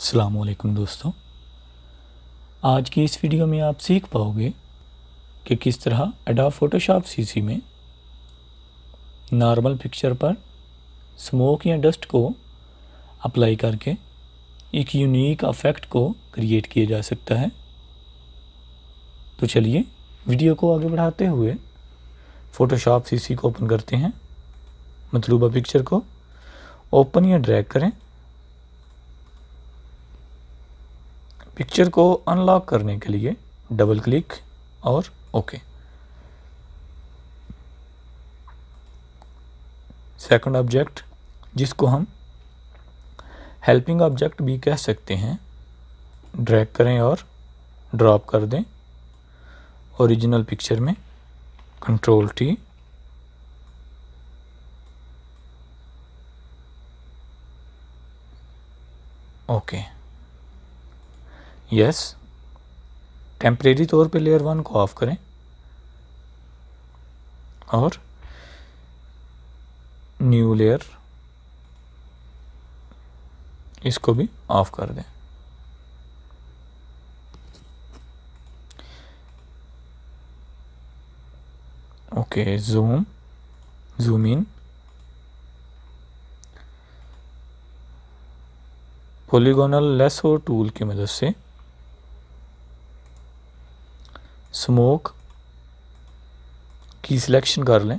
अलैक्म दोस्तों। आज की इस वीडियो में आप सीख पाओगे कि किस तरह एडोब फोटोशॉप सीसी में नॉर्मल पिक्चर पर स्मोक या डस्ट को अप्लाई करके एक यूनिक अफेक्ट को क्रिएट किया जा सकता है। तो चलिए वीडियो को आगे बढ़ाते हुए फ़ोटोशॉप सीसी को ओपन करते हैं। मतलूबा पिक्चर को ओपन या ड्रैग करें। पिक्चर को अनलॉक करने के लिए डबल क्लिक और ओके। सेकंड ऑब्जेक्ट जिसको हम हेल्पिंग ऑब्जेक्ट भी कह सकते हैं ड्रैग करें और ड्रॉप कर दें। ओरिजिनल पिक्चर में control T okay. okay. Yes temporary तौर पे लेयर वन को ऑफ़ करें। और न्यू लेयर इसको भी ऑफ़ कर दें। Okay zoom zoom in polygonal lasso tool की मदद से स्मोक की सिलेक्शन कर लें।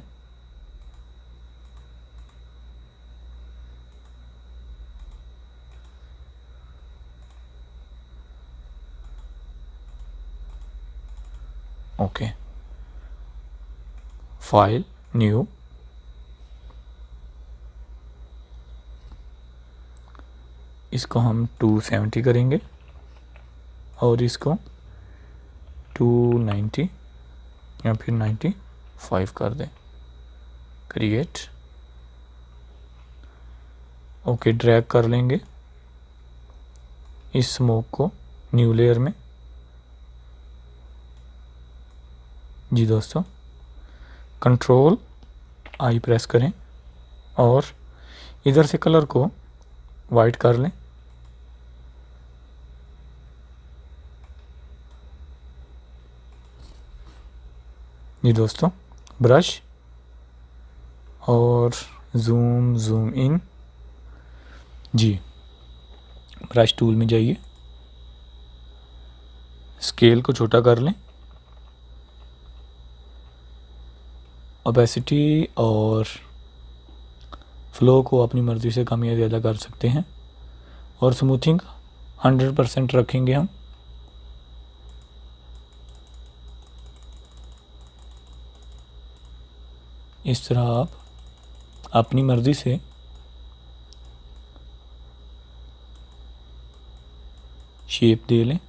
ओके फ़ाइल न्यू इसको हम 270 करेंगे और इसको टू नाइन्टी या फिर नाइन्टी फाइव कर दें। क्रिएट ओके ड्रैग कर लेंगे। इस स्मोक को न्यू लेयर में। जी दोस्तों कंट्रोल आई प्रेस करें और इधर से कलर को वाइट कर लें। जी दोस्तों ब्रश और जूम जूम इन जी ब्रश टूल में जाइए। स्केल को छोटा कर लें। ओपेसिटी और फ्लो को अपनी मर्ज़ी से कम या ज़्यादा कर सकते हैं। और स्मूथिंग 100 परसेंट रखेंगे हम। इस तरह आप अपनी मर्ज़ी से शेप दे लें।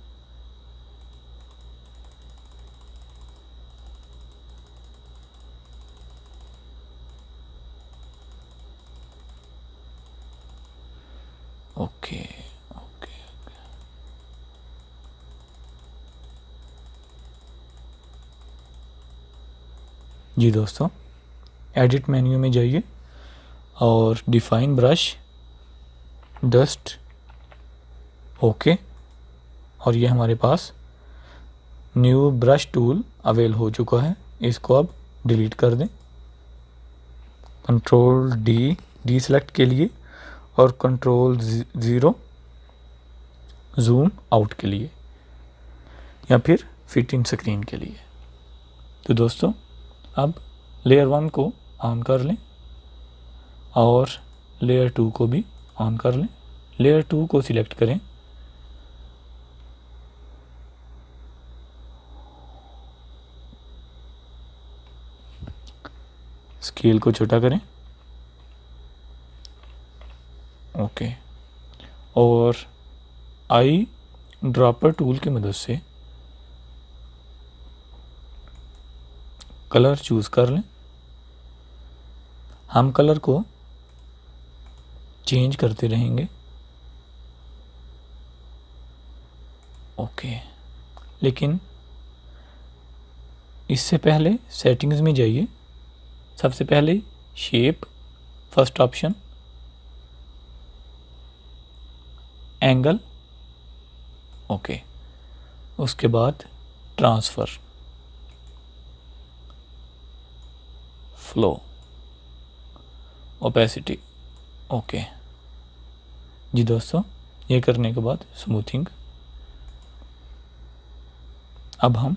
ओके ओके जी दोस्तों एडिट मेन्यू में जाइए और डिफाइन ब्रश, डस्ट, ओके, और ये हमारे पास न्यू ब्रश टूल अवेल हो चुका है। इसको अब डिलीट कर दें। कंट्रोल डी डी सेलेक्ट के लिए और कंट्रोल ज़ीरो, जूम आउट के लिए, या फिर फिट इन स्क्रीन के लिए। तो दोस्तों, अब लेयर वन को ऑन कर लें और लेयर टू को भी ऑन कर लें। लेयर टू को सिलेक्ट करें। स्केल को छोटा करें। ओके और आई ड्रॉपर टूल की मदद से कलर चूज़ कर लें। हम कलर को चेंज करते रहेंगे। ओके। लेकिन इससे पहले सेटिंग्स में जाइए। सबसे पहले shape, first option. Angle. Okay. उसके बाद ट्रांसफ़र। फ्लो। ओपेसिटी ओके जी दोस्तों, ये करने के बाद स्मूथिंग अब हम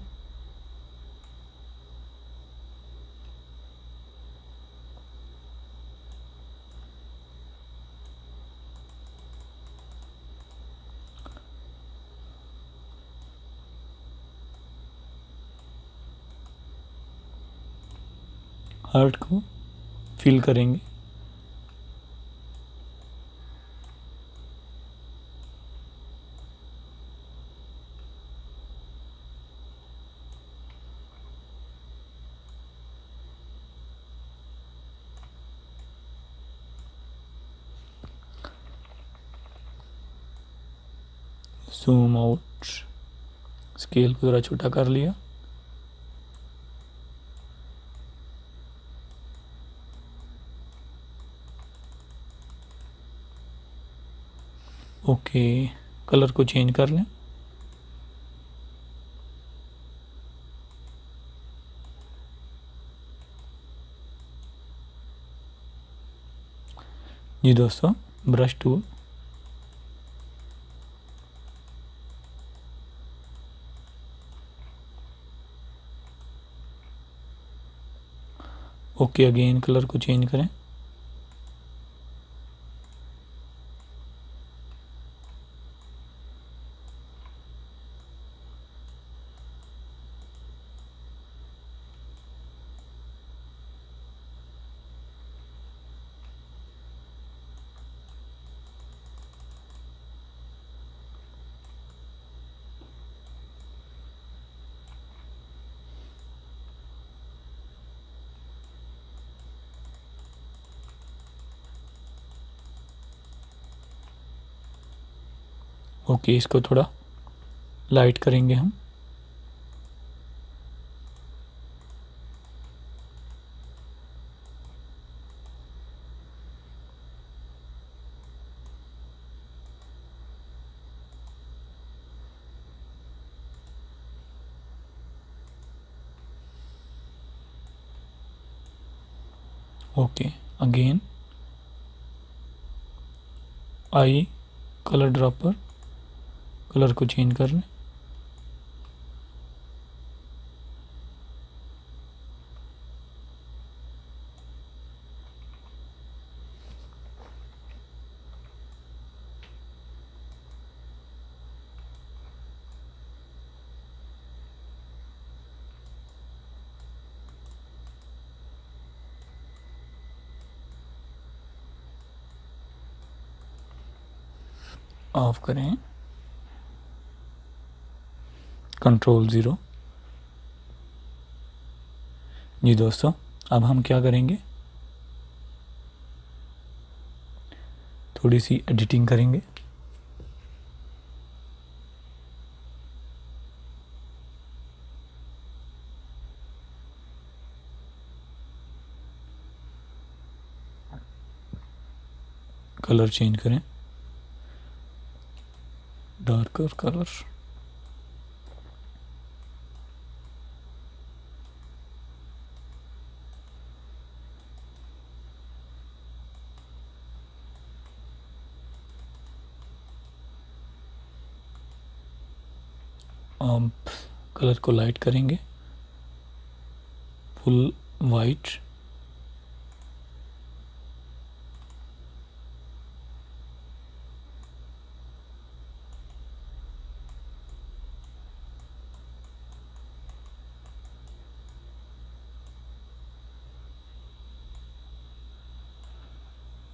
हार्ट को फील करेंगे। जूम आउट स्केल को ज़रा छोटा कर लिया। ओके, कलर को चेंज कर लें। जी दोस्तों, brush tool. Okay again colour को चेंज करें। ओके इसको थोड़ा लाइट करेंगे हम। Okay again I colour dropper colour को चेंज कर लें। ऑफ़ करें। कंट्रोल ज़ीरो जी दोस्तों, अब हम क्या करेंगे? थोड़ी सी एडिटिंग करेंगे। कलर चेंज करें। डार्कर कलर आप कलर को लाइट करेंगे। फुल वाइट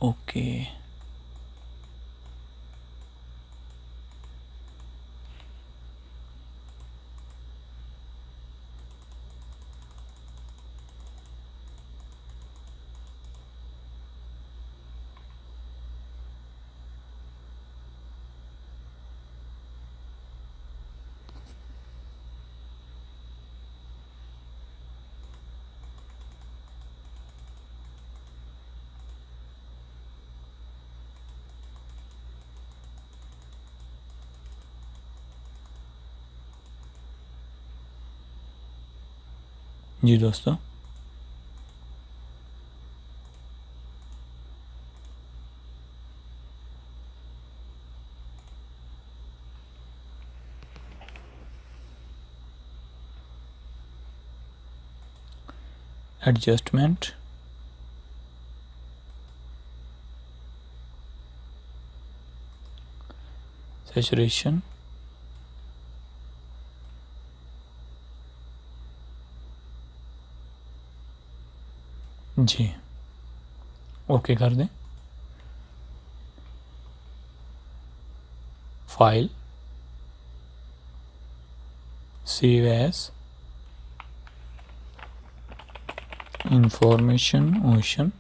ओके जी दोस्तों एडजस्टमेंट सेचुरेशन जी। ओके कर दें। File. Save as. Information ocean.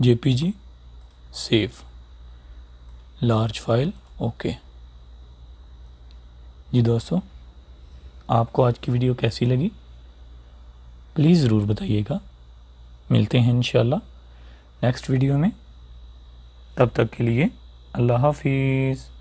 JPG. Save. Large file, okay. जी दोस्तों, आपको आज की वीडियो कैसी लगी? प्लीज़ ज़रूर बताइएगा। मिलते हैं इन नेक्स्ट वीडियो में। तब तक के लिए अल्लाह हाफिज़।